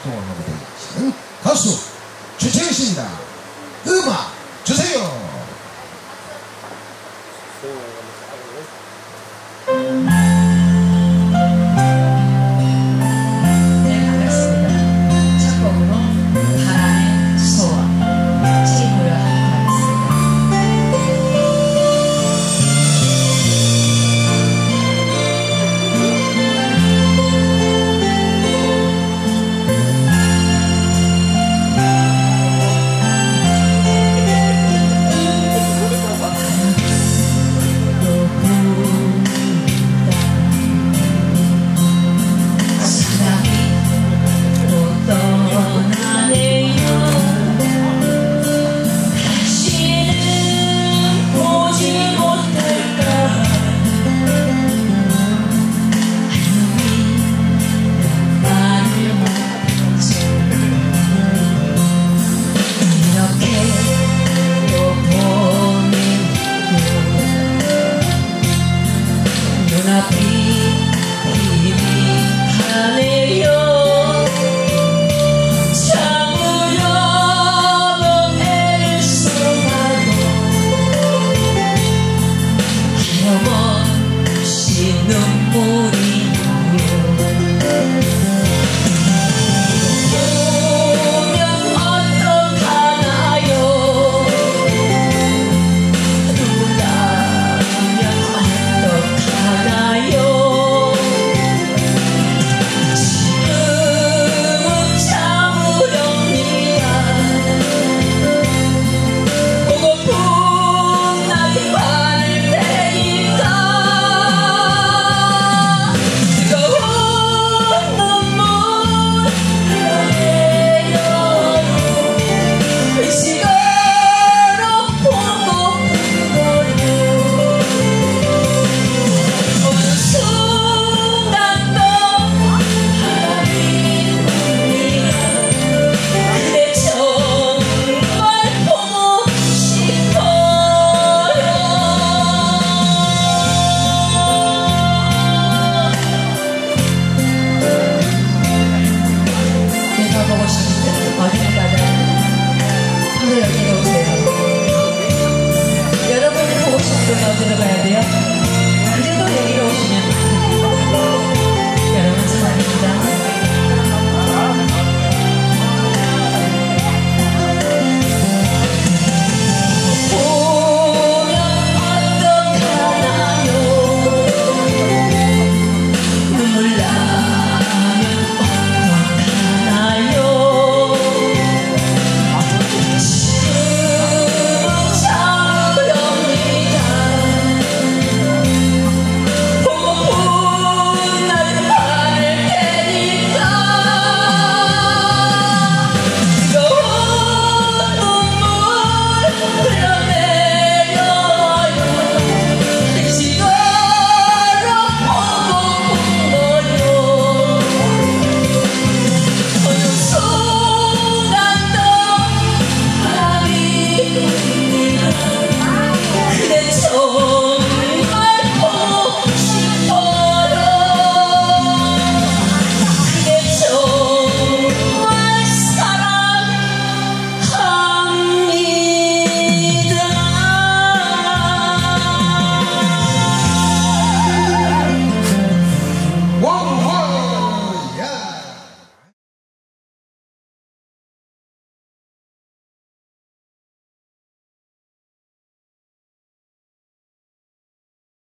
활동을 하게 된 것이 가수 주채희 씨입니다. 음악 주세요. 눈앞이 희미하네요 참으려던 애를 써봐도 한없이 눈물이